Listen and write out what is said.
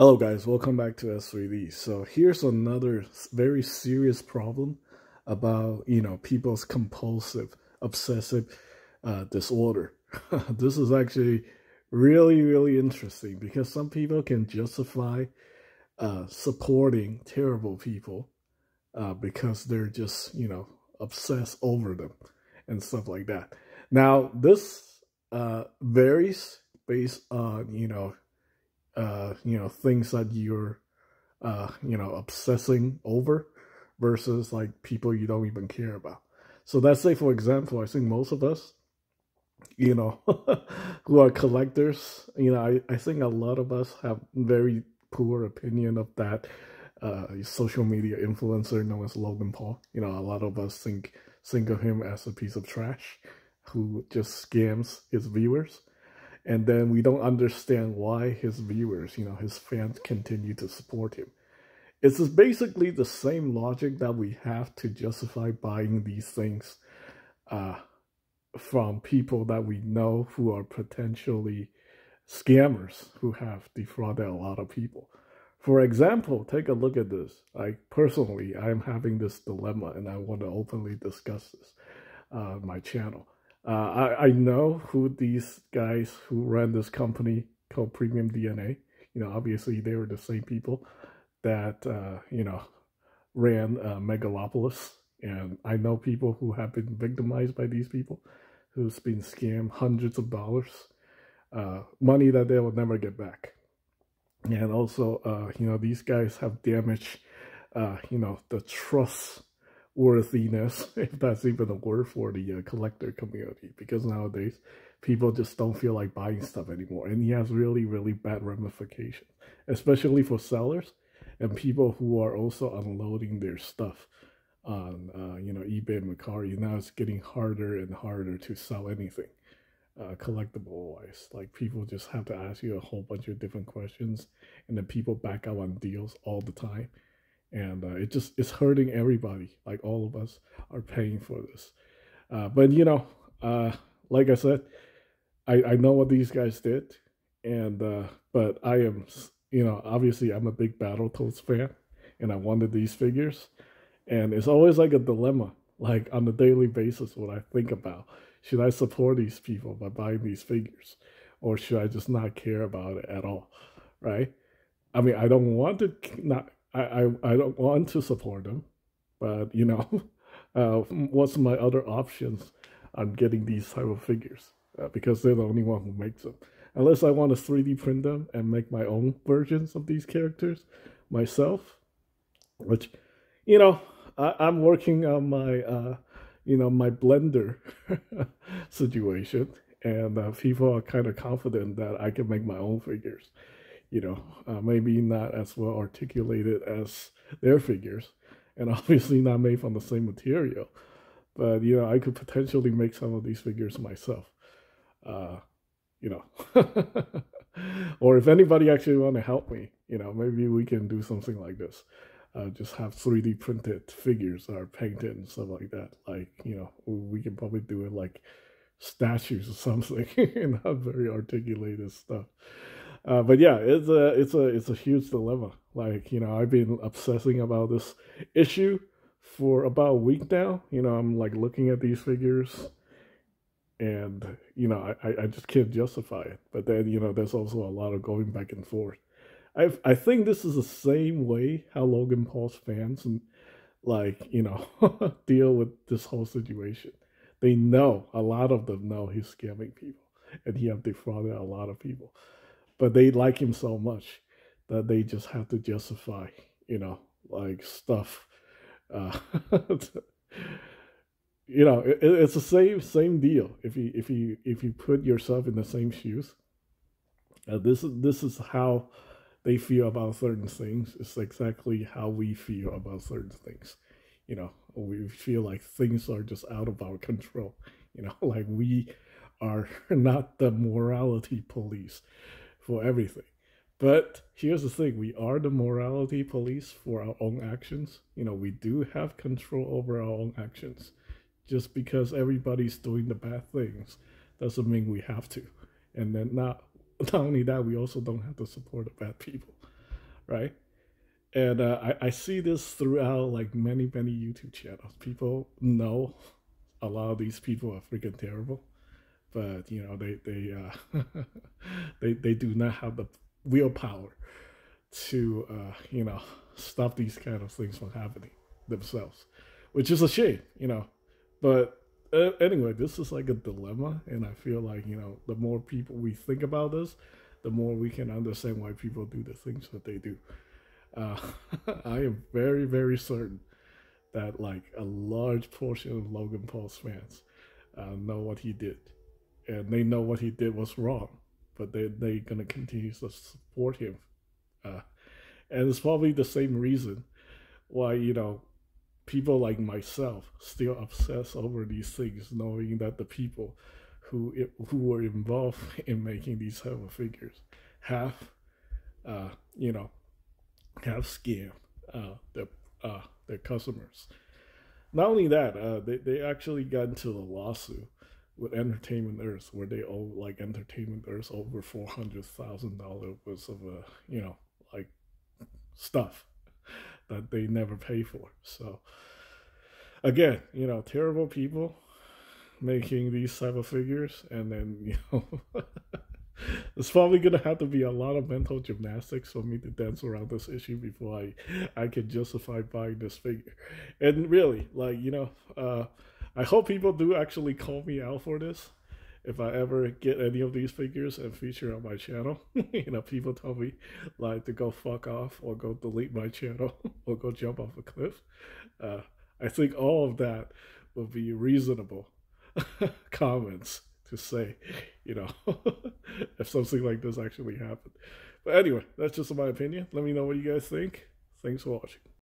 Hello guys, welcome back to S3D. So here's another very serious problem about, you know, people's compulsive, obsessive uh, disorder. this is actually really, really interesting because some people can justify uh, supporting terrible people uh, because they're just, you know, obsessed over them and stuff like that. Now, this uh, varies based on, you know, uh, you know, things that you're, uh, you know, obsessing over versus like people you don't even care about. So let's say, for example, I think most of us, you know, who are collectors, you know, I, I think a lot of us have very poor opinion of that uh, social media influencer known as Logan Paul. You know, a lot of us think think of him as a piece of trash who just scams his viewers and then we don't understand why his viewers, you know, his fans continue to support him. It's basically the same logic that we have to justify buying these things uh, from people that we know who are potentially scammers who have defrauded a lot of people. For example, take a look at this. I personally, I'm having this dilemma and I want to openly discuss this uh, my channel. Uh, I, I know who these guys who ran this company called Premium DNA. You know, obviously they were the same people that, uh, you know, ran uh, Megalopolis. And I know people who have been victimized by these people, who's been scammed hundreds of dollars, uh, money that they will never get back. And also, uh, you know, these guys have damaged, uh, you know, the trust worthiness, if that's even a word for the uh, collector community, because nowadays people just don't feel like buying stuff anymore. And he has really, really bad ramifications, especially for sellers and people who are also unloading their stuff on, uh, you know, eBay and Mercari. Now it's getting harder and harder to sell anything uh, collectible wise. Like people just have to ask you a whole bunch of different questions, and then people back out on deals all the time and uh, it just it's hurting everybody. Like all of us are paying for this. Uh, but you know, uh, like I said, I I know what these guys did, and uh, but I am you know obviously I'm a big Battletoads fan, and I wanted these figures, and it's always like a dilemma. Like on a daily basis, what I think about should I support these people by buying these figures, or should I just not care about it at all, right? I mean, I don't want to not I, I, I don't want to support them, but you know, uh, what's my other options on getting these type of figures? Uh, because they're the only one who makes them. Unless I want to 3D print them and make my own versions of these characters myself, which, you know, I, am working on my, uh, you know, my Blender situation, and uh, people are kind of confident that I can make my own figures you know, uh, maybe not as well articulated as their figures, and obviously not made from the same material. But you know, I could potentially make some of these figures myself. Uh, you know, or if anybody actually want to help me, you know, maybe we can do something like this. Uh, just have 3D printed figures or painted and stuff like that. Like, you know, we can probably do it like statues or something, not very articulated stuff. Uh, but yeah, it's a it's a it's a huge dilemma. Like you know, I've been obsessing about this issue for about a week now. You know, I'm like looking at these figures, and you know, I I just can't justify it. But then you know, there's also a lot of going back and forth. I I think this is the same way how Logan Paul's fans and like you know deal with this whole situation. They know a lot of them know he's scamming people, and he have defrauded a lot of people but they like him so much that they just have to justify, you know, like stuff. Uh, you know, it, it's the same same deal. If you if you if you put yourself in the same shoes, uh, this is this is how they feel about certain things. It's exactly how we feel about certain things. You know, we feel like things are just out of our control. You know, like we are not the morality police for everything. But here's the thing we are the morality police for our own actions. You know, we do have control over our own actions. Just because everybody's doing the bad things doesn't mean we have to. And then not not only that, we also don't have to support the bad people. right? And uh, I, I see this throughout like many, many YouTube channels. People know a lot of these people are freaking terrible, but you know they they uh, they they do not have the willpower to uh, you know stop these kind of things from happening themselves, which is a shame, you know. But uh, anyway, this is like a dilemma, and I feel like you know the more people we think about this, the more we can understand why people do the things that they do. Uh, I am very very certain that like a large portion of Logan Paul's fans uh, know what he did, and they know what he did was wrong, but they they gonna continue to support him, uh, and it's probably the same reason why you know people like myself still obsess over these things, knowing that the people who who were involved in making these type of figures have, uh, you know, have scammed uh, their uh, their customers. Not only that, uh, they they actually got into the lawsuit with Entertainment Earth, where they owe like Entertainment Earth over four hundred thousand dollars worth of uh, you know like stuff that they never pay for. So again, you know, terrible people making these type of figures, and then you know, it's probably gonna have to be a lot of mental gymnastics for me to dance around this issue before I I can justify buying this figure. And really, like you know, uh, I hope people do actually call me out for this if I ever get any of these figures and feature on my channel, you know, people tell me like to go fuck off or go delete my channel or go jump off a cliff. Uh, I think all of that would be reasonable comments to say, you know, if something like this actually happened. But anyway, that's just my opinion. Let me know what you guys think. Thanks for watching.